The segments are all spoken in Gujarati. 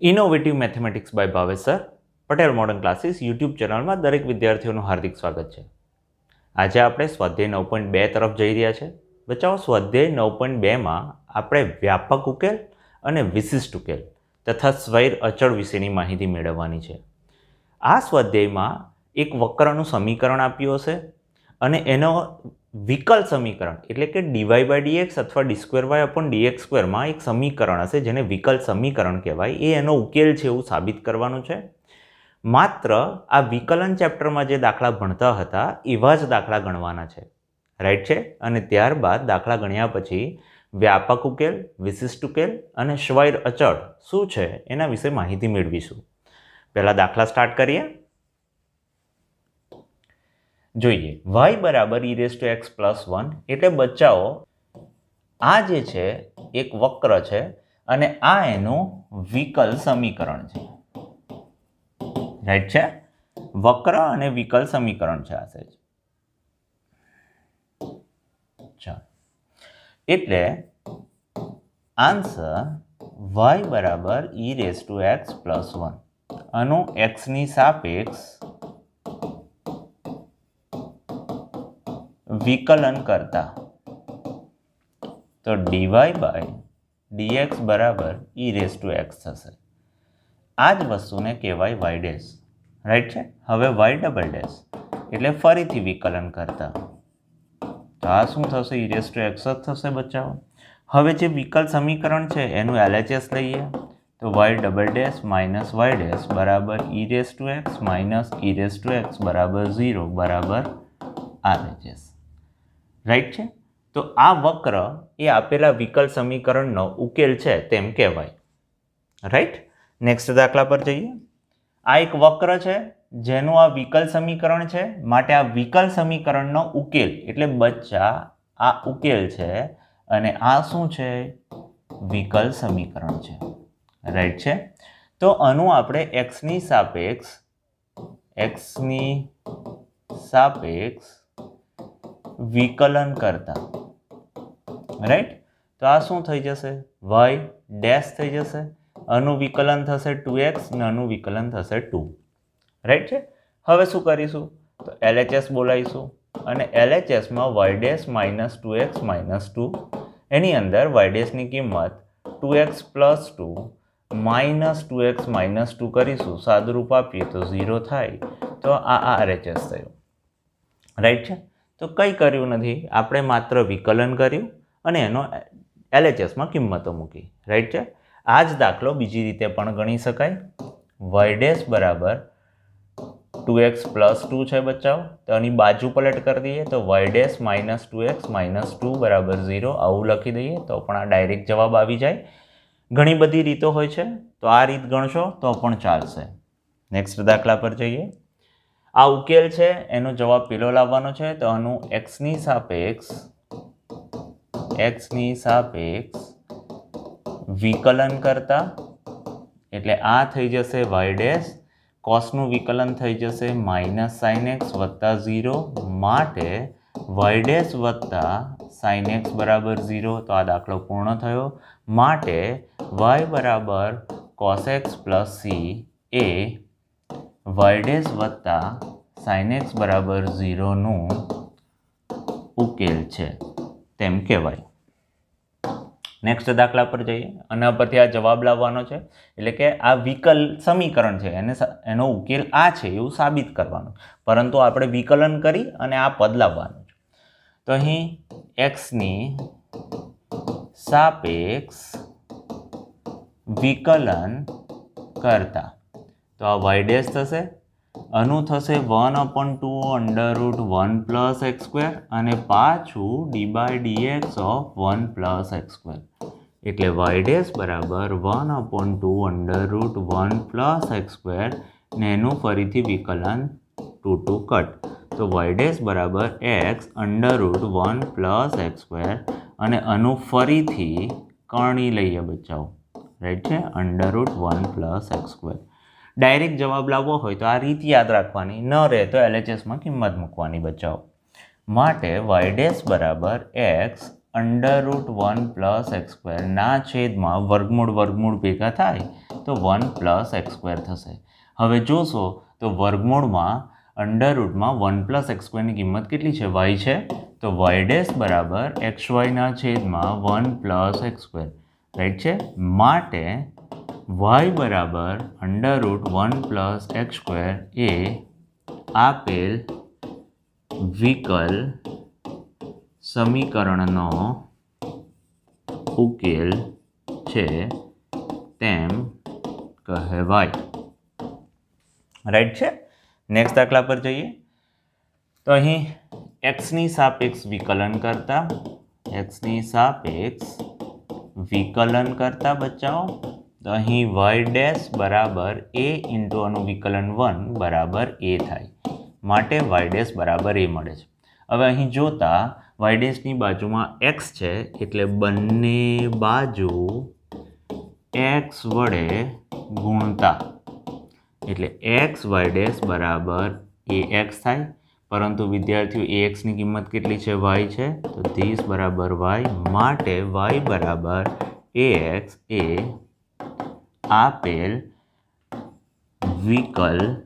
Innovative mathematics by Bhavesh Patel modern classes YouTube ચેનલમાં દરેક વિદ્યાર્થીઓનું હાર્દિક સ્વાગત છે. આજે આપણે સ્વાધ્યાય નવ પોઈન્ટ બે તરફ જઈ રહ્યા છે. બચાવો, સ્વાધ્યાય નવ પોઈન્ટ બેમાં આપણે વ્યાપક ઉકેલ અને વિશિષ્ટ ઉકેલ તથા સ્વૈર અચળ વિશેની માહિતી મેળવવાની છે. આ સ્વાધ્યાયમાં એક વક્રનું સમીકરણ આપ્યું હશે. અને એનો વિકલ સમીકરણ, એટલે કે D Y by D X અથવા D square Y upon D X સ્ક્વેરમાં એક સમીકરણ હશે, જેને વિકલ સમીકરણ કહેવાય. એ એનો ઉકેલ છે એવું સાબિત કરવાનું છે. માત્ર આ વિકલન ચેપ્ટરમાં જે દાખલા ભણતા હતા, એવા જ દાખલા ગણવાના છે. રાઈટ છે? અને ત્યારબાદ દાખલા ગણ્યા પછી વ્યાપક ઉકેલ, વિશિષ્ટ ઉકેલ અને સ્વૈર અચળ શું છે? એના વિશે માહિતી મેળવીશું. પહેલાં દાખલા સ્ટાર્ટ કરીએ. જોઈએ. વાય બરાબર E raise to X plus one એટલે બચ્ચાઓ, આ જે છે, એક વક્ર છે અને આ એનું વિકલ સમીકરણ છે. રાઈટ છે? વક્ર અને વિકલ સમીકરણ છે આ ચાલો. એટલે આન્સર વાય બરાબર E raise to X plus one આનું એક્સની સાપેક્ષ વિકલન કરતા. તો ડીવાય બાય ડીએક્સ બરાબર ઈ રેસ ટુ એક્સ થશે. આ જ વસ્તુને કહેવાય વાય ડેશ રાઈટ છે? હવે વાય ડબલ ડેશ એટલે ફરીથી વિકલન કરતા. તો આ શું થશે? ઈ રેસ ટુ એક્સ જ થશે બચ્ચાઓ. હવે જે વિકલ સમીકરણ છે, એનું એલએચએસ લઈએ. તો y double dash minus y dash બરાબર e raise to x minus e raise to x બરાબર ઝીરો બરાબર આરએચએસ રાઈટ છે? તો આ વક્ર એ આપેલા વિકલ સમીકરણનો ઉકેલ છે તેમ કહેવાય. રાઈટ નેક્સ્ટ દાખલા પર જઈએ. આ એક વક્ર છે, જેનું આ વિકલ સમીકરણ છે, માટે આ વિકલ સમીકરણનો ઉકેલ. એટલે બચ્ચા, આ ઉકેલ છે, અને આ શું છે? વિકલ સમીકરણ છે. રાઈટ છે? તો આનું આપણે એક્સની સાપેક્ષ એક્સની સાપેક્ષ વિકલન કરતા. રાઈટ તો આ શું થઈ જશે? વાય ડેશ થઈ જશે. આનું વિકલન થશે ટુ એક્સ અને આનું વિકલન થશે ટુ રાઈટ છે? હવે શું કરીશું? તો એલએચએસ બોલાવીશું. અને એલએચએસમાં Y dash minus two X minus two એની અંદર વાય ડેશની કિંમત two X plus two minus two X minus two કરીશું. સાદુરૂપ આપીએ તો ઝીરો થાય. તો આ આરએચએસ થયું. રાઈટ છે? તો કંઈ કર્યું નથી. આપણે માત્ર વિકલન કર્યું અને એનો એલએચએસમાં કિંમતો મૂકી. રાઈટ છે? આ જ દાખલો બીજી રીતે પણ ગણી શકાય. વાયડેસ બરાબર ટુ એક્સ પ્લસ ટુ છે બચ્ચાઓ. તો એની બાજુ પલટ કરી દઈએ તો Y dash minus two X minus two બરાબર ઝીરો આવું લખી દઈએ તો પણ આ ડાયરેક્ટ જવાબ આવી જાય. ઘણી બધી રીતો હોય છે. તો આ રીત ગણશો તો પણ ચાલશે. નેક્સ્ટ દાખલા પર જઈએ. આ ઉકેલ છે, એનો જવાબ પેલો લાવવાનો છે, તો આનું એક્સની સાપેક્ષ એક્સની સાપેક્ષ વિકલન કરતા, એટલે આ થઈ જશે વાય ડેશ, કોસનું વિકલન થઈ જશે માઇનસ સાઇન એક્સ વત્તા ઝીરો, માટે વાય ડેશ વત્તા સાઇન એક્સ બરાબર ઝીરો, તો આ દાખલો પૂર્ણ થયો, માટે વાય બરાબર કોસ એક્સ પ્લસ સી એ વાય ડેશ વત્તા સાઇનેક્સ બરાબર ઝીરોનું ઉકેલ છે. તેમ કહેવાય. નેક્સ્ટ દાખલા પર જઈએ. આના પરથી આ જવાબ લાવવાનો છે. એટલે કે આ વિકલ સમીકરણ છે. એને એનો ઉકેલ આ છે એવું સાબિત કરવાનું. પરંતુ આપણે વિકલન કરી અને આ પદ લાવવાનું છે. તો અહીં એક્સની સાપેક્ષ વિકલન કરતા તો આ વાય ડેશ થશે. આનું થશે one upon two under root one plus X square અને પાછું D by D X of one plus X square એટલે વાય ડેશ બરાબર one upon two under root one plus X square ને એનું ફરીથી વિકલન ટુ ટુ કટ તો વાય ડેશ બરાબર X under root one plus X square અને આનું ફરીથી કરણી લઈએ બચાવો રાઈટ છે? Under root one plus X square direct જવાબ લાવવો હોય તો આ રીત યાદ રાખવાની, ન રહે તો એલએચએસમાં કિંમત મૂકવાની બચાવો. માટે વાય ડેશ બરાબર x under root one plus x સ્ક્વેરના છેદમાં વર્ગમૂળ વર્ગમૂળ ભેગા થાય તો વન પ્લસ એક્સ સ્ક્વેર થશે. હવે જોશો તો વર્ગમૂળમાં અંડર રૂટમાં વન પ્લસ એક્સ સ્ક્વેરની કિંમત કેટલી છે? વાય છે. તો વાય ડેશ બરાબર એક્સ વાયના છેદમાં one plus x square right છે? માટે વાય બરાબર under root one plus x square એ આપેલ વિકલ સમીકરણનો ઉકેલ છે તેમ કહેવાય. રાઈટ છે? નેક્સ્ટ દાખલા પર જઈએ. તો અહીં એક્સની સાપેક્ષ વિકલન કરતા એક્સની સાપેક્ષ વિકલન કરતા બચ્ચાઓ તો અહીં વાય ડેશ બરાબર એ ઇન્ટુ આનું વિકલન વન બરાબર એ થાય. માટે વાય ડેશ બરાબર એ મળે છે. હવે અહીં જોતા વાય ડેશની બાજુમાં એક્સ છે, એટલે બંને બાજુ એક્સ વડે ગુણતા. એટલે એક્સ વાય ડેશ બરાબર એ એક્સ થાય. પરંતુ વિદ્યાર્થીઓ એ એક્સની કિંમત કેટલી છે? વાય છે. તો ધીસ બરાબર વાય માટે વાય બરાબર એ એક્સ એ આપેલ વિકલ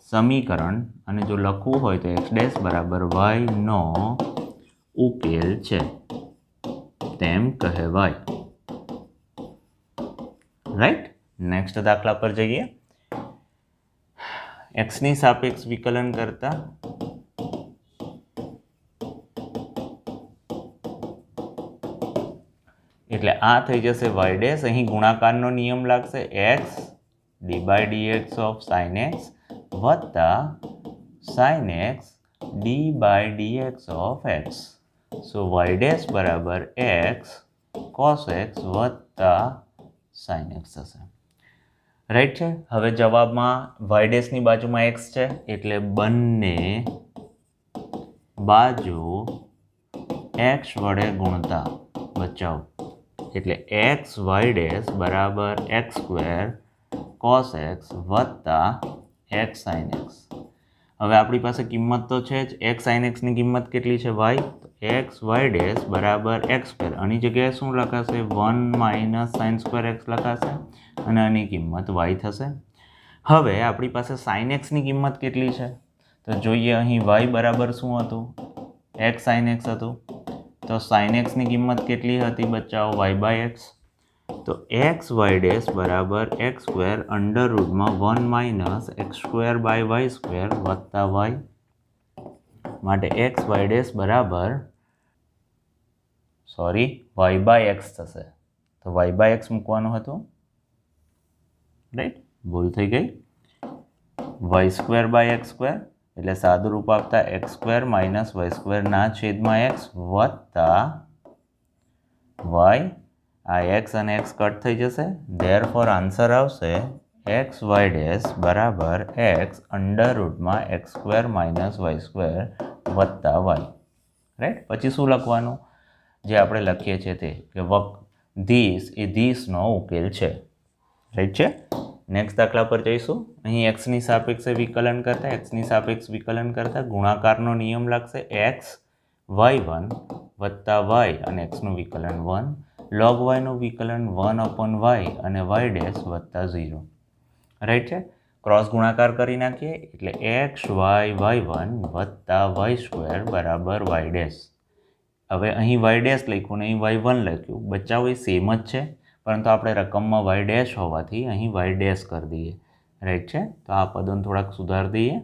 સમીકરણ અને જો લખવું હોય તો એક્સ ડેશ બરાબર વાયનો ઉકેલ છે. તેમ કહેવાય. રાઈટ નેક્સ્ટ દાખલા પર જઈએ. એક્સની સાપેક્ષ વિકલન કરતા એટલે આ થઈ જશે વાય ડેશ અહીં ગુણાકારનો નિયમ લાગશે x d by dx of sine x વત્તા sine x d by dx of x so y dash બરાબર એક્સ કોસ એક્સ વત્તા સાઇન એક્સ થશે. રાઈટ છે? હવે જવાબમાં વાય ડેશની બાજુમાં એક્સ છે, એટલે બંને બાજુ એક્સ વડે ગુણતા. બચાવો. એટલે એક્સ વાય ડેશ બરાબર એક્સ સ્ક્વેર કોસ એક્સ વત્તા એક્સ સાઇન એક્સ હવે આપણી પાસે કિંમત તો છે જ. એક્સ સાઇન એક્સની કિંમત કેટલી છે વાય એક્સ વાય ડેશ બરાબર એક્સ સ્ક્વેર આની જગ્યાએ શું લખાશે? One minus sine square x લખાશે અને આની કિંમત વાય થશે. હવે આપણી પાસે સાઇન એક્સની કિંમત કેટલી છે? તો જોઈએ અહીં વાય બરાબર શું હતું? એક્સ સાઇન એક્સ હતું. તો સાઇન એક્સની કિંમત કેટલી હતી બચ્ચાઓ? વાય બાય એક્સ તો એક્સ વાય ડેશ બરાબર x square under રૂટમાં one minus x square by y square વત્તા વાય માટે એક્સ વાય ડેશ બરાબર સોરી વાય બાય એક્સ થશે. તો વાય બાય એક્સ મૂકવાનું હતું? રાઈટ ભૂલ થઈ ગઈ. Y square by x square એટલે સાદું રૂપ આપતા એક્સ સ્ક્વેર માઇનસ વાય સ્ક્વેરના છેદમાં એક્સ વત્તા વાય આ એક્સ અને એક્સ કટ થઈ જશે. ધેર ફોર આન્સર આવશે એક્સ વાય ડેશ બરાબર x under રૂટમાં x square minus y square વત્તા વાય રાઈટ પછી શું લખવાનું? જે આપણે લખીએ છીએ તે, કે વક ધીસ એ ધીસનો ઉકેલ છે. રાઈટ છે? નેક્સ્ટ દાખલા પર જઈશું. અહીં એક્સની સાપેક્ષે વિકલન કરતા એક્સની સાપેક્ષ વિકલન કરતા ગુણાકારનો નિયમ લાગશે એક્સ વાય વન વત્તા વાય અને એક્સનું વિકલન વન લોગ વાયનું વિકલન વન અપોન વાય અને વાય ડેશ વત્તા ઝીરો રાઈટ છે? ક્રોસ ગુણાકાર કરી નાખીએ, એટલે એક્સ વાય વાય વન વત્તા વાય સ્ક્વેર બરાબર વાય ડેશ હવે અહીં વાય ડેશ લખ્યું ને અહીં વાય વન લખ્યું. બચ્ચાઓ, એ સેમ જ છે. પરંતુ આપણે રકમમાં વાય ડેશ હોવાથી અહીં વાય ડેશ કરી દઈએ. રાઈટ છે? તો આ પદોને થોડાક સુધારી દઈએ.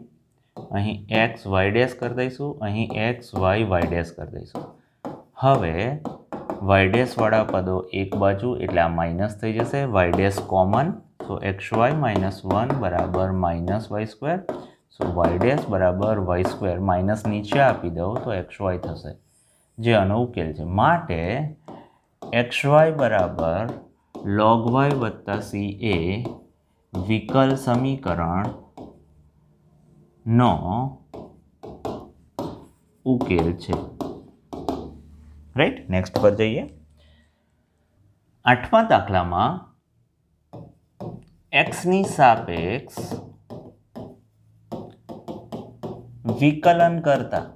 અહીં એક્સ વાય ડેશ કરી દઈશું, અહીં એક્સ વાય વાય ડેશ કરી દઈશું. હવે વાય ડેશવાળા પદો એક બાજુ, એટલે આ માઇનસ થઈ જશે. Y dash common so x y minus one બરાબર minus y square so y dash બરાબર વાય સ્ક્વેર માઇનસ નીચે આપી દઉં તો એક્સ વાય થશે. જે આનો ઉકેલ છે. માટે એક્સ વાય બરાબર લોગ વાય વત્તા સી એ વિકલ સમીકરણ નો ઉકેલ છે. રાઈટ નેક્સ્ટ પર જઈએ. આઠમા દાખલામાં એક્સની સાપેક્ષ વિકલન કરતા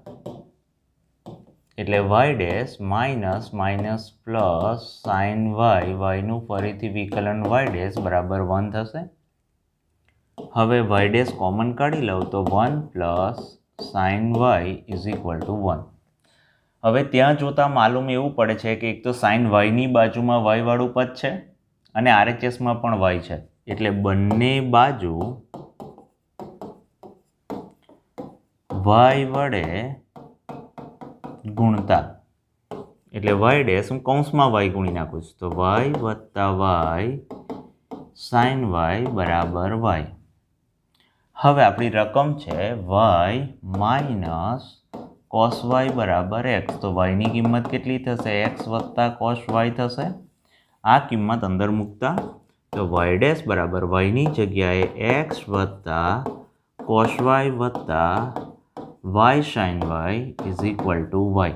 એટલે y dash minus minus plus sine y વાયનું ફરીથી વિકલન વાય ડેશ બરાબર વન થશે. હવે વાય ડેશ કોમન કાઢી લઉં તો one plus sine y is equal to one હવે ત્યાં જોતાં માલુમ એવું પડે છે કે એક તો સાઇન વાયની બાજુમાં વાયવાળું પદ છે અને આરએચએસમાં પણ વાય છે. એટલે બંને બાજુ વાય વડે ગુણતા. એટલે વાય ડેશ હું કૌંસમાં વાય ગુણી નાખું છું? તો વાય વત્તા વાય સાઇન વાય બરાબર વાય હવે આપણી રકમ છે વાય માઇનસ કોસ વાય બરાબર એક્સ તો વાયની કિંમત કેટલી થશે? એક્સ વત્તા કોસ વાય થશે. આ કિંમત અંદર મૂકતા. તો વાય ડેશ બરાબર વાયની જગ્યાએ એક્સ વત્તા કોસ વાય વત્તા y sine y is equal to y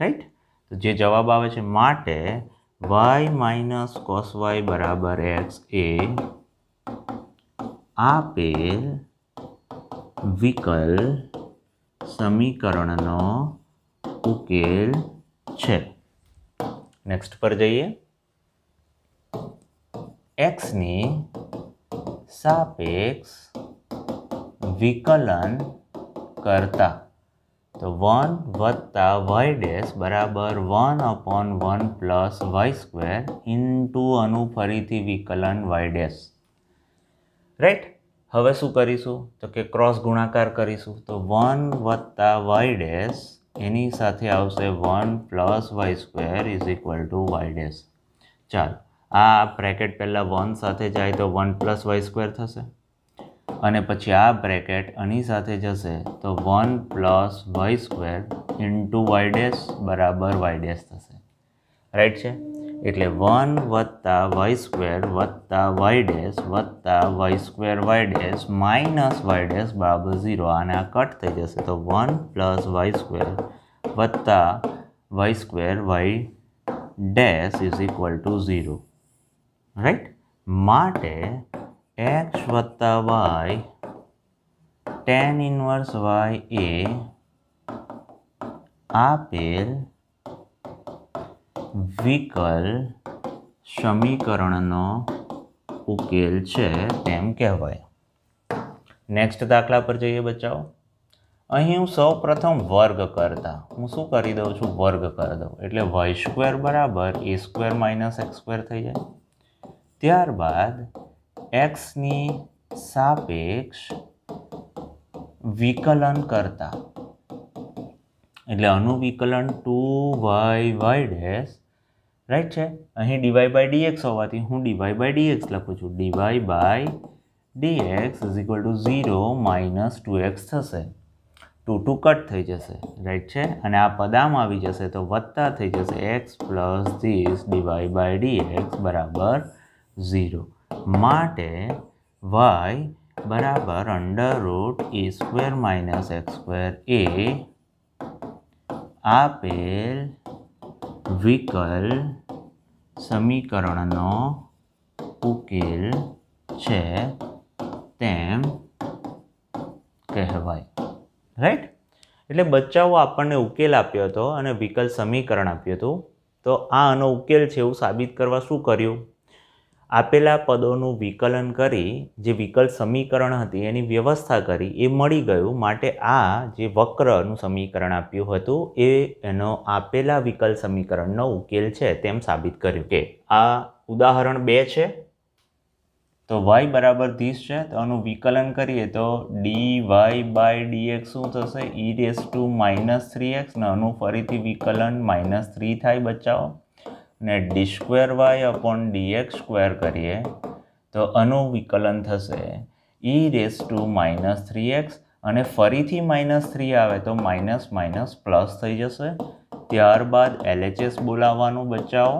right તો જે જવાબ આવે છે માટે વાય માઇનસ કોસ વાય બરાબર એક્સ એ આપેલ વિકલ સમીકરણનો ઉકેલ છે. નેક્સ્ટ પર જઈએ. એક્સની સાપેક્ષ વિકલન કરતા. તો વન વત્તા વાય ડેશ બરાબર one upon one plus y square into અનું ફરીથી વિકલન વાય ડેશ રાઈટ? હવે શું કરીશું? તો કે ક્રોસ ગુણાકાર કરીશું. તો વન વત્તા વાય ડેશ એની સાથે આવશે one plus y square is equal to y dash ચાલો, આ બ્રેકેટ પહેલાં વન સાથે જાય તો વન પ્લસ વાય સ્ક્વેર થશે. અને પછી આ બ્રેકેટ આની સાથે જશે તો one plus y square into y dash બરાબર વાય ડેશ થશે. રાઈટ છે? એટલે વન વત્તા વાય સ્ક્વેર વત્તા વાય ડેશ વત્તા y square y dash minus y dash બરાબર ઝીરો અને આ કટ થઈ જશે. તો વન પ્લસ વાય સ્ક્વેર વત્તા y square y dash is equal to zero. Right? માટે એક્સ વત્તા વાય ટેન ઇનવર્સ વાય એ આપેલ વિકલ સમીકરણનો ઉકેલ છે તેમ કહેવાય. નેક્સ્ટ દાખલા પર જઈએ બચાવો અહીં હું સૌ પ્રથમ વર્ગ કરતા, હું શું કરી દઉં છું? વર્ગ કરી દઉં. એટલે વાય સ્ક્વેર બરાબર a square minus x square થઈ જાય. ત્યારબાદ એક્સની સાપેક્ષ વિકલન કરતા. એટલે આનું વિકલન two y y dash right છે? અહીં ડીવાય બાય ડીએક્સ હોવાથી હું ડીવાય બાય ડીએક્સ લખું છું. Dy by dx is equal to zero minus two x થશે. ટુ ટુ કટ થઈ જશે. રાઈટ છે? અને આ પદામાં આવી જશે તો વત્તા થઈ જશે. X plus this dy by dx બરાબર ઝીરો માટે વાય બરાબર under root a square minus x square એ આપેલ વિકલ સમીકરણનો ઉકેલ છે તેમ કહેવાય. રાઈટ એટલે બચ્ચાઓ આપણને ઉકેલ આપ્યો હતો અને વિકલ સમીકરણ આપ્યું હતું. તો આ આનો ઉકેલ છે એવું સાબિત કરવા શું કર્યું? આપેલા પદોનું વિકલન કરી, જે વિકલ સમીકરણ હતી એની વ્યવસ્થા કરી, એ મળી ગયું. માટે આ જે વક્રનું સમીકરણ આપ્યું હતું, એ એનો આપેલા વિકલ સમીકરણનો ઉકેલ છે તેમ સાબિત કર્યું કે આ ઉદાહરણ બે છે. તો વાય બરાબર ધીસ છે, તો આનું વિકલન કરીએ તો ડી વાય બાય ડીએક્સ શું થશે? E raise to minus three x ને આનું ફરીથી વિકલન માઇનસ થ્રી થાય બચાવો ને d square y upon dx square કરીએ, તો આનું વિકલન થશે e raise to minus three x અને ફરીથી માઇનસ થ્રી આવે તો માઇનસ માઇનસ પ્લસ થઈ જશે. ત્યારબાદ એલએચએસ બોલાવવાનું બચાવો.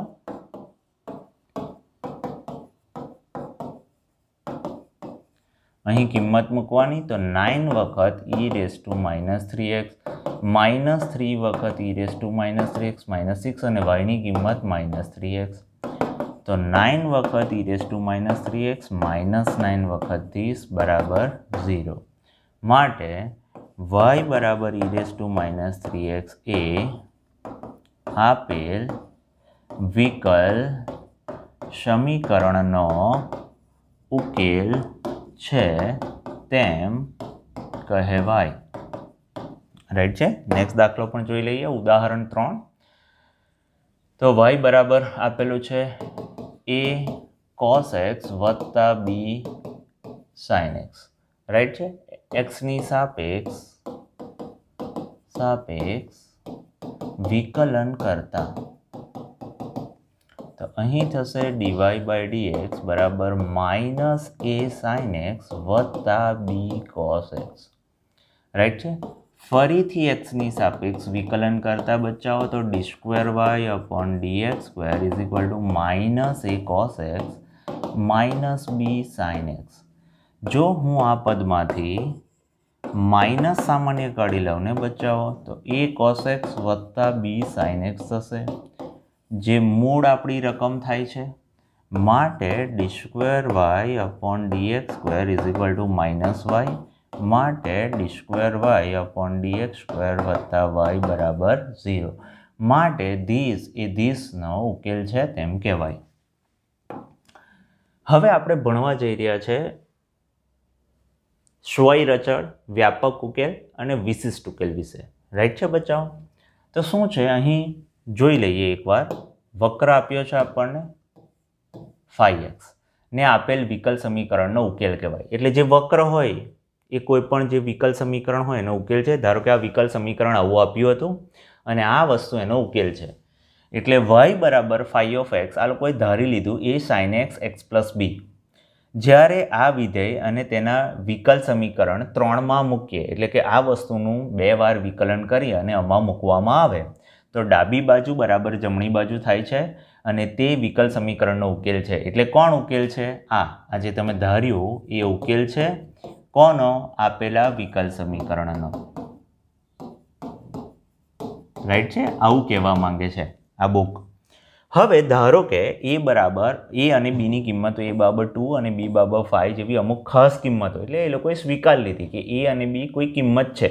અહીં કિંમત મૂકવાની તો નાઇન વખત e raise to minus three x minus three વખત e raise to minus three x minus six અને વાયની કિંમત માઇનસ થ્રી એક્સ તો નાઇન વખત e raise to minus three x minus nine વખત ત્રીસ બરાબર ઝીરો માટે વાય બરાબર e raise to minus three x એ આપેલ વિકલ સમીકરણનો ઉકેલ છે તેમ કહેવાય. રાઈટ છે? નેક્સ્ટ દાખલો પણ જોઈ લઈએ. ઉદાહરણ ત્રણ. તો વાય બરાબર આપેલું છે એ કોસ એક્સ વત્તા બી સાઇન એક્સ રાઈટ છે? એક્સની સાપેક્ષ સાપેક્ષ વિકલન કરતા તો અહીં થશે ડીવાય બાય ડીએક્સ બરાબર માઇનસ એ સાઇન એક્સ વત્તા બી કોસ એક્સ રાઈટ છે? ફરીથી એક્સની સાપેક્ષ વિકલન કરતા બચાવો તો d square y upon dx square is equal to minus a cos x minus b sine x જો હું આ પદમાંથી માઇનસ સામાન્ય કાઢી લઉં ને બચાવો તો એ કોસ એક્સ વત્તા બી સાઇન એક્સ થશે. જે મૂળ આપણી રકમ થાય છે, માટે d square y upon dx square is equal to minus y માટે d square y upon dx square વત્તા વાય બરાબર ઝીરો માટે ધીસ એ ધીસનો ઉકેલ છે તેમ કહેવાય. હવે આપણે ભણવા જઈ રહ્યા છે સ્વય રચળ વ્યાપક ઉકેલ અને વિશિષ્ટ ઉકેલ વિશે. રાઈટ છે બચાવ તો શું છે અહીં? જોઈ લઈએ એકવાર. વક્ર આપ્યો છે આપણને ફાઈ એક્સ ને આપેલ વિકલ સમીકરણનો ઉકેલ કહેવાય. એટલે જે વક્ર હોય, એ કોઈ પણ જે વિકલ સમીકરણ હોય, એનો ઉકેલ છે. ધારો કે આ વિકલ સમીકરણ આવું આપ્યું હતું, અને આ વસ્તુ એનો ઉકેલ છે. એટલે વાય બરાબર ફાઈ ઓફ એક્સ આ લોકોએ ધારી લીધું a sine x x plus b જ્યારે આ વિધેય અને તેના વિકલ સમીકરણ ત્રણમાં મૂકીએ, એટલે કે આ વસ્તુનું બે વાર વિકલન કરી અને આમાં મૂકવામાં આવે. તો ડાબી બાજુ બરાબર જમણી બાજુ થાય છે અને તે વિકલ સમીકરણનો ઉકેલ છે. એટલે કોણ ઉકેલ છે? આ આજે તમે ધાર્યું, એ ઉકેલ છે કોનો આપેલા વિકલ સમીકરણનો. રાઈટ છે? આવું કહેવા માંગે છે આ બુક હવે ધારો કે એ બરાબર, એ અને બીની કિંમતો, એ બાબર ટુ અને બી બાબર ફાઇવ જેવી અમુક ખાસ કિંમતો, એટલે એ લોકોએ સ્વીકાર લીધી કે એ અને બી કોઈ કિંમત છે.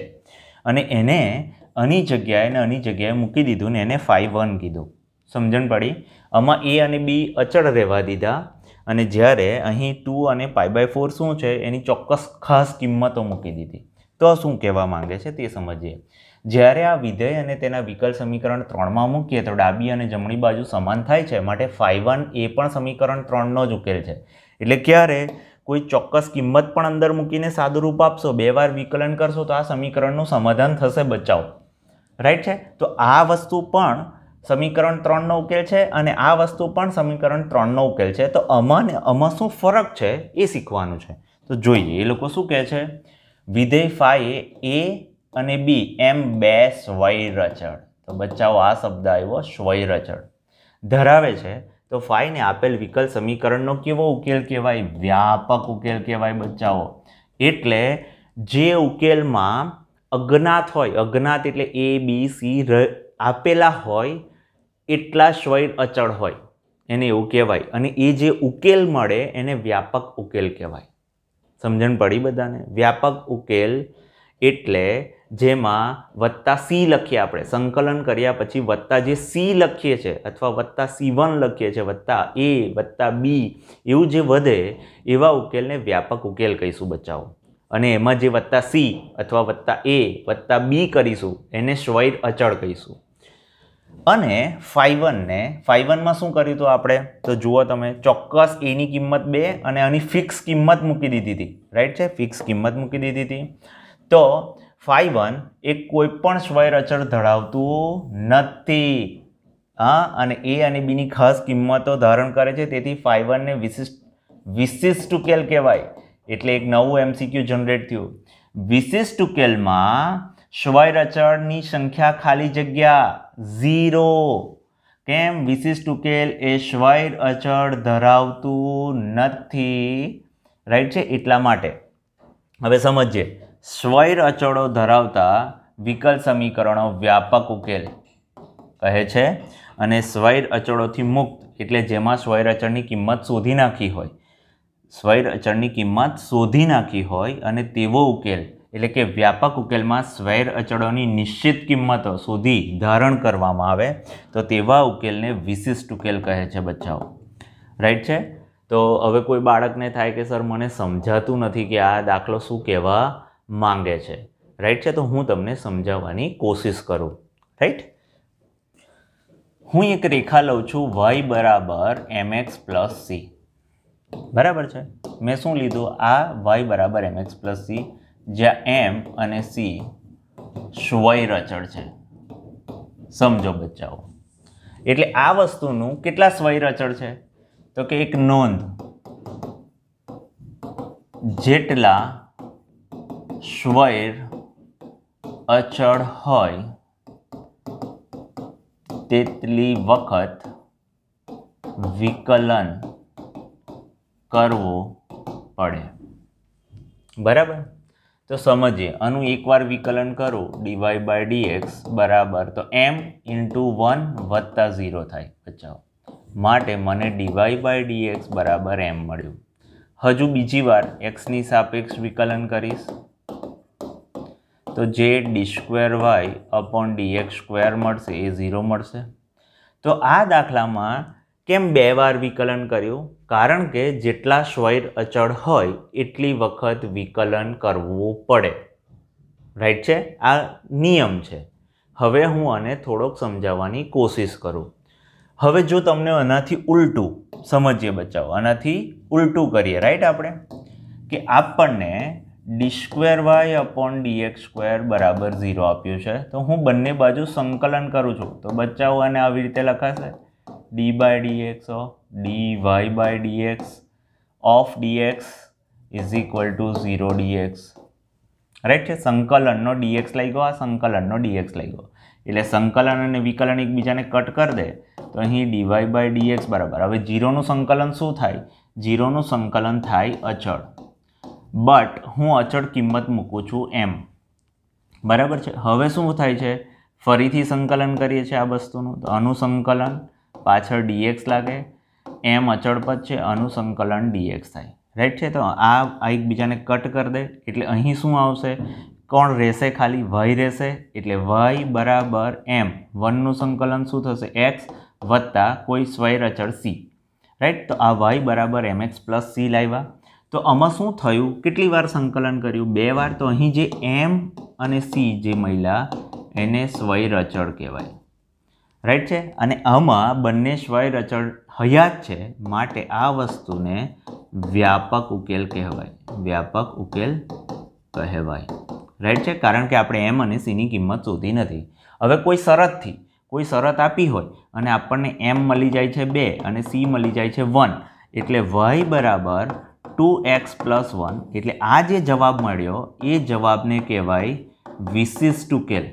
અને એને આની જગ્યાએ અને આની જગ્યાએ મૂકી દીધું ને એને ફાઇવ વન કીધું. સમજણ પડી? આમાં એ અને બી અચળ રહેવા દીધા અને જ્યારે અહીં ટુ અને પાઈ બાય ફોર શું છે? એની ચોક્કસ ખાસ કિંમતો મૂકી દીધી. તો શું કહેવા માંગે છે તે સમજીએ. જ્યારે આ વિધેય અને તેના વિકલ સમીકરણ ત્રણમાં મૂકીએ તો ડાબી અને જમણી બાજુ સમાન થાય છે. માટે ફાઈ વન એ પણ સમીકરણ ત્રણનો જ ઉકેલ છે. એટલે ક્યારે કોઈ ચોક્કસ કિંમત પણ અંદર મૂકીને સાદું રૂપ આપશો, બે વાર વિકલન કરશો તો આ સમીકરણનું સમાધાન થશે, બચાવ. રાઈટ છે? તો આ વસ્તુ પણ સમીકરણ ત્રણનો ઉકેલ છે અને આ વસ્તુ પણ સમીકરણ ત્રણનો ઉકેલ છે. તો અમાં ને આમાં શું ફરક છે? એ શીખવાનું છે. તો જોઈએ, એ લોકો શું કહે છે? વિધેય ફાઈ એ અને બી એમ બે સ્વૈરચળ. તો બચ્ચાઓ, આ શબ્દ આવ્યો, સ્વૈરચળ. ધરાવે છે. તો ફાઈને આપેલ વિકલ સમીકરણનો કેવો ઉકેલ કહેવાય? વ્યાપક ઉકેલ કહેવાય બચ્ચાઓ. એટલે જે ઉકેલમાં અજ્ઞાત હોય, અજ્ઞાત એટલે એ બી સી આપેલા હોય, એટલા સ્વય અચળ હોય, એને એવું કહેવાય. અને એ જે ઉકેલ મળે, એને વ્યાપક ઉકેલ કહેવાય. સમજણ પડી બધાને? વ્યાપક ઉકેલ એટલે જેમાં વત્તા સી લખીએ આપણે. સંકલન કર્યા પછી વત્તા જે સી લખીએ છીએ અથવા વત્તા સી વન લખીએ છીએ વત્તા એ વત્તા બી એવું જે વધે, એવા ઉકેલને વ્યાપક ઉકેલ કહીશું બચાવો અને એમાં જે વત્તા સી અથવા વત્તા એ વત્તા બી કરીશું, એને સ્વૈર અચળ કહીશું. અને ફાઈવનને ફાઈવનમાં શું કર્યું હતું આપણે? તો જુઓ તમે, ચોક્કસ એની કિંમત બે અને આની ફિક્સ કિંમત મૂકી દીધી હતી. રાઈટ છે? ફિક્સ કિંમત મૂકી દીધી હતી. તો ફાઈવન વન એ કોઈ પણ સ્વૈર અચળ ધરાવતું નથી. હા, અને એ અને બીની ખાસ કિંમતો ધારણ કરે છે. તેથી ફાઈવનને વિશિષ્ટ વિશિષ્ટ ઉકેલ કહેવાય. એટલે એક નવું એમસીક્યુ જનરેટ થયું. વિશિષ્ટ ઉકેલમાં સ્વૈર અચળની સંખ્યા ખાલી જગ્યા ઝીરો. કેમ? વિશિષ્ટ ઉકેલ એ સ્વૈર અચળ ધરાવતું નથી. રાઈટ છે? એટલા માટે. હવે સમજીએ. સ્વૈર અચળો ધરાવતા વિકલ સમીકરણો વ્યાપક ઉકેલ કહે છે. અને સ્વૈર અચળોથી મુક્ત. એટલે જેમાં સ્વૈર અચળની કિંમત શોધી નાખી હોય. સ્વૈર અચળની કિંમત શોધી નાખી હોય અને તેવો ઉકેલ, એટલે કે વ્યાપક ઉકેલમાં સ્વૈર અચળોની નિશ્ચિત કિંમતો સુધી ધારણ કરવામાં આવે, તો તેવા ઉકેલને વિશિષ્ટ ઉકેલ કહે છે બચ્ચાઓ. રાઈટ છે? તો હવે કોઈ બાળકને થાય કે સર મને સમજાતું નથી કે આ દાખલો શું કહેવા માંગે છે. રાઈટ છે? તો હું તમને સમજાવવાની કોશિશ કરું. રાઈટ હું એક રેખા લઉં છું વાય બરાબર એમ એક્સ પ્લસ સી બરાબર છે? મેં શું લીધું? આ વાય બરાબર એમ એક્સ પ્લસ સી, જ્યાં એમ અને સી સ્વૈર અચળ છે. સમજો બચ્ચાઓ. એટલે આ વસ્તુનું કેટલા સ્વૈર અચળ છે? તો કે એક નોંધ. જેટલા સ્વૈર અચળ હોય, તેટલી વખત વિકલન કરવું પડે. બરાબર? તો સમજીએ આનું એકવાર વિકલન કરું ડીવાય બાય ડીએક્સ બરાબર તો એમ ઇન્ટુ વન વત્તા ઝીરો થાય બચાવો. માટે મને ડીવાય બાય ડીએક્સ બરાબર એમ મળ્યું. હજુ બીજી વાર એક્સની સાપેક્ષ વિકલન કરીશ. તો જે d square y upon dx square મળશે એ ઝીરો મળશે. તો આ દાખલામાં કેમ બે વાર વિકલન કર્યું? કારણ કે જેટલા સ્વૈર અચળ હોય, એટલી વખત વિકલન કરવું પડે. રાઈટ છે? આ નિયમ છે. હવે હું આને થોડોક સમજાવવાની કોશિશ કરું. હવે જો તમને આનાથી ઉલટું સમજીએ બચાવો. આનાથી ઉલટું કરીએ. રાઈટ આપણે? કે આપણને d square y upon dx square બરાબર ઝીરો આપ્યું છે. તો હું બંને બાજુ સંકલન કરું છું. તો બચ્ચાઓ આને આવી રીતે લખાશે. D by dx d y by dx of dx is equal to zero dx right છે સંકલનનો ડીએક્સ લઈ ગયો આ સંકલનનો ડીએક્સ લઈ ગયો એટલે સંકલન અને વિકલન એકબીજાને કટ કરી દે, તો અહીં ડીવાય બાય ડીએક્સ બરાબર. હવે જીરોનું સંકલન શું થાય? જીરોનું સંકલન થાય અચળ. બટ હું અચળ કિંમત મૂકું છું એમ બરાબર છે? હવે શું થાય છે? ફરીથી સંકલન કરીએ છીએ આ વસ્તુનું. તો અનુસંકલન પાછળ ડીએક્સ લાગે એમ અચળ પદ છે, અનુસંકલન ડીએક્સ થાય. રાઈટ છે? તો આ એકબીજાને કટ કરી દે, એટલે અહીં શું આવશે? કોણ રહેશે ખાલી? વય રહેશે, એટલે વય બરાબર એમ વનનું સંકલન શું થશે? એક્સ વત્તા કોઈ સ્વૈર અચળ સી રાઈટ તો આ વાય બરાબર એમ એક્સ પ્લસ સી લાવ્યા તો આમાં શું થયું? કેટલી વાર સંકલન કર્યું? બે વાર? તો અહીં જે એમ અને સી જે મહિલા, એને સ્વૈર અચળ કહેવાય. રાઈટ છે? અને આમાં બંને સ્વય અચળ હયાત છે માટે આ વસ્તુને વ્યાપક ઉકેલ કહેવાય. વ્યાપક ઉકેલ કહેવાય. રાઈટ છે? કારણ કે આપણે એમ અને સીની કિંમત શોધી નથી. હવે કોઈ શરતથી, કોઈ શરત આપી હોય અને આપણને એમ મળી જાય છે બે અને સી મળી જાય છે વન એટલે વાય બરાબર ટુ એક્સ પ્લસ વન એટલે આ જે જવાબ મળ્યો, એ જવાબને કહેવાય વિશિષ્ટ ઉકેલ.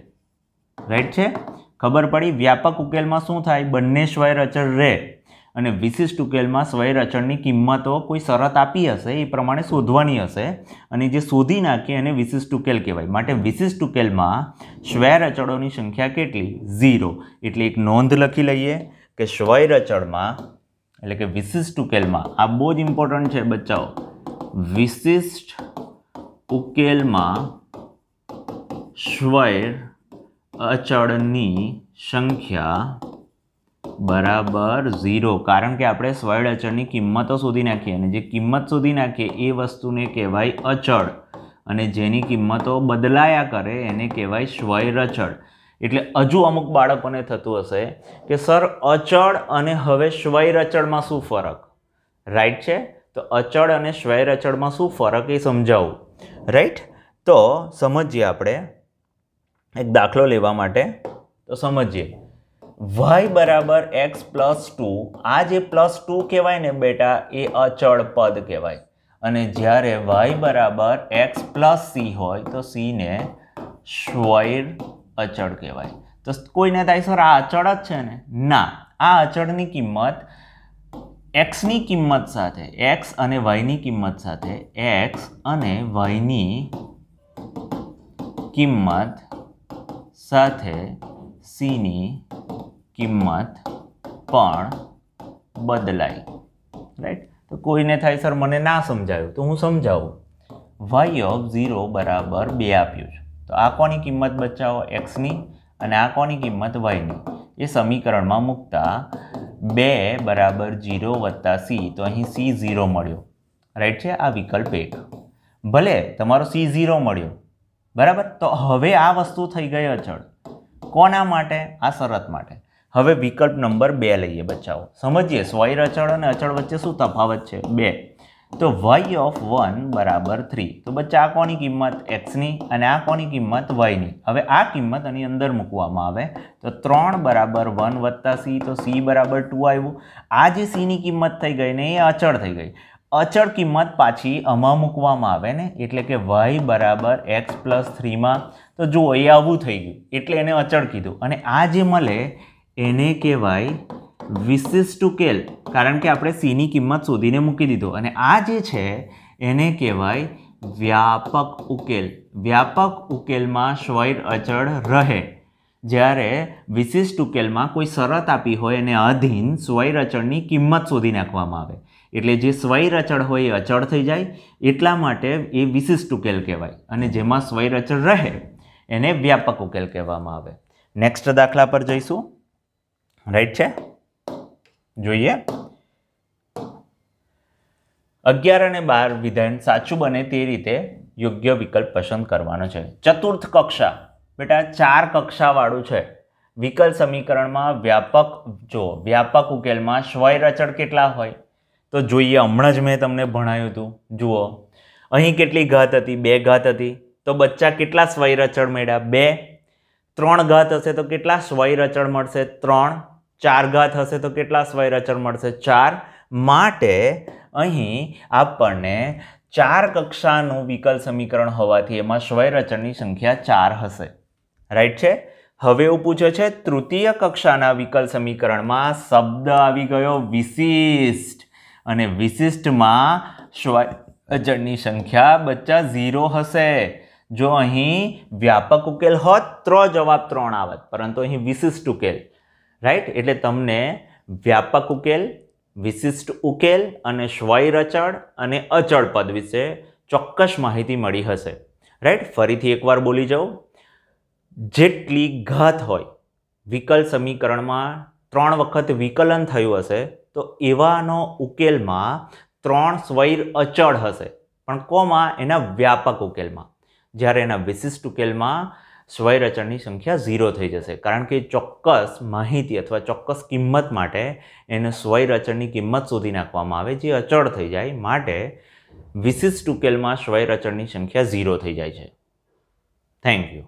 રાઈટ છે? ખબર પડી વ્યાપક ઉકેલમાં શું થાય? બંને સ્વયર અચળ રહે. અને વિશિષ્ટ ઉકેલમાં સ્વયર અચળની કિંમતો કોઈ શરત આપી હશે, એ પ્રમાણે શોધવાની હશે. અને જે શોધી નાખીએ એને વિશિષ્ટ ઉકેલ કહેવાય. માટે વિશિષ્ટ ઉકેલમાં સ્વયર અચળોની સંખ્યા કેટલી? ઝીરો. એટલે એક નોંધ લખી લઈએ કે સ્વયર અચળમાં એટલે કે વિશિષ્ટ ઉકેલમાં, આ બહુ જ ઇમ્પોર્ટન્ટ છે બચ્ચાઓ. વિશિષ્ટ ઉકેલમાં સ્વૈર અચળની સંખ્યા બરાબર ઝીરો. કારણ કે આપણે સ્વયળ અચળની કિંમતો શોધી નાખીએ અને જે કિંમત શોધી નાખીએ એ વસ્તુને કહેવાય અચળ અને જેની કિંમતો બદલાયા કરે એને કહેવાય સ્વયરચળ એટલે હજુ અમુક બાળકોને થતું હશે કે, સર, અચળ અને હવે સ્વૈર અચળમાં શું ફરક? રાઈટ છે? તો અચળ અને સ્વૈર અચળમાં શું ફરક એ સમજાવું. રાઈટ તો સમજીએ આપણે. એક દાખલો લેવા માટે, તો સમજીએ. વાય બરાબર એક્સ પ્લસ ટુ આ જે પ્લસ ટુ કહેવાય ને બેટા, એ અચળ પદ કહેવાય. અને જ્યારે વાય બરાબર એક્સ પ્લસ સી હોય, તો સીને સ્વૈર અચળ કહેવાય. તો કોઈને થાય સર આ અચળ જ છે ને? ના, આ અચળની કિંમત એક્સની કિંમત સાથે એક્સ અને વાયની કિંમત સાથે એક્સ અને વાયની કિંમત સાથે સીની કિંમત પણ બદલાય રાઈટ તો કોઈને થાય સર મને ના સમજાયું, તો હું સમજાવું. વાય ઓફ ઝીરો બરાબર બે આપ્યું છે. તો આ કોની કિંમત બચાવો? એક્સની અને આ કોની કિંમત વાયની એ સમીકરણમાં મૂકતા બે બરાબર જીરો વત્તા સી તો અહીં સી ઝીરો મળ્યો. રાઈટ છે? આ વિકલ્પ એક. ભલે તમારો સી ઝીરો મળ્યો બરાબર? તો હવે આ વસ્તુ થઈ ગઈ અચળ. કોના માટે? આ શરત માટે. હવે વિકલ્પ નંબર બે લઈએ બચાવો સમજીએ સ્વયર અચળ અને અચળ વચ્ચે શું તફાવત છે? બે. તો વાય ઓફ વન બરાબર થ્રી તો બચ્ચા, આ કોની કિંમત? એક્સની અને આ કોની કિંમત? વાયની હવે આ કિંમત આની અંદર મૂકવામાં આવે. તો ત્રણ બરાબર વન વત્તા સી તો સી બરાબર ટુ આવ્યું. આ જે સીની કિંમત થઈ ગઈ ને એ અચળ થઈ ગઈ. અચળ કિંમત પાછી આમાં મૂકવામાં આવે ને, એટલે કે વાય બરાબર એક્સ પ્લસ થ્રીમાં તો જુઓ, એ આવું થઈ ગયું. એટલે એને અચળ કીધું. અને આ જે મળે, એને કહેવાય વિશિષ્ટ ઉકેલ. કારણ કે આપણે સીની કિંમત શોધીને મૂકી દીધો. અને આ જે છે, એને કહેવાય વ્યાપક ઉકેલ. વ્યાપક ઉકેલમાં સ્વૈર અચળ રહે. જ્યારે વિશિષ્ટ ઉકેલમાં કોઈ શરત આપી હોય એને અધીન સ્વૈર અચળની કિંમત શોધી નાખવામાં આવે. એટલે જે સ્વૈર અચળ હોય એ અચળ થઈ જાય, એટલા માટે એ વિશિષ્ટ ઉકેલ કહેવાય. અને જેમાં સ્વૈર અચળ રહે, એને વ્યાપક ઉકેલ કહેવામાં આવે. નેક્સ્ટ દાખલા પર જઈશું. રાઈટ છે? જોઈએ. અગિયાર અને બાર વિધાન સાચું બને તે રીતે યોગ્ય વિકલ્પ પસંદ કરવાનો છે. ચતુર્થ કક્ષા. બેટા, ચાર કક્ષાવાળું છે. વિકલ સમીકરણમાં વ્યાપક, જો, વ્યાપક ઉકેલમાં સ્વય રચડ કેટલા હોય? તો જોઈએ, હમણાં જ મેં તમને ભણાવ્યું હતું. જુઓ, અહીં કેટલી ઘાત હતી? બે ઘાત હતી. તો બચ્ચા કેટલા સ્વયરચળ મળ્યા? બે. ત્રણ ઘાત હશે તો કેટલા સ્વય રચડ મળશે? ત્રણ. ચાર ઘાત હશે તો કેટલા સ્વય રચડ મળશે? ચાર. માટે અહીં આપણને ચાર કક્ષાનું વિકલ સમીકરણ હોવાથી એમાં સ્વય રચનની સંખ્યા ચાર હશે. રાઈટ છે? હવે એવું પૂછે છે, તૃતીય કક્ષાના વિકલ સમીકરણમાં શબ્દ આવી ગયો વિશિષ્ટ. અને વિશિષ્ટમાં સ્વયજળની સંખ્યા બચ્ચા ઝીરો હશે. જો અહીં વ્યાપક ઉકેલ હોત તો જવાબ ત્રણ આવત. પરંતુ અહીં વિશિષ્ટ ઉકેલ. રાઈટ એટલે તમને વ્યાપક ઉકેલ, વિશિષ્ટ ઉકેલ અને સ્વયરચળ અને અચળ પદ વિશે ચોક્કસ માહિતી મળી હશે. રાઈટ ફરીથી એકવાર બોલી જાઉં. જેટલી ઘાત હોય, વિકલ સમીકરણમાં ત્રણ વખત વિકલન થયું હશે તો એવાનો ઉકેલમાં ત્રણ સ્વૈર અચળ હશે. પણ કોમાં એના વ્યાપક ઉકેલમાં? જ્યારે એના વિશિષ્ટ ઉકેલમાં સ્વયરચનની સંખ્યા ઝીરો થઈ જશે. કારણ કે ચોક્કસ માહિતી અથવા ચોક્કસ કિંમત માટે એને સ્વયરચનની કિંમત શોધી નાખવામાં આવે, જે અચળ થઈ જાય માટે વિશિષ્ટ ઉકેલમાં સ્વયરચનની સંખ્યા ઝીરો થઈ જાય છે. Thank you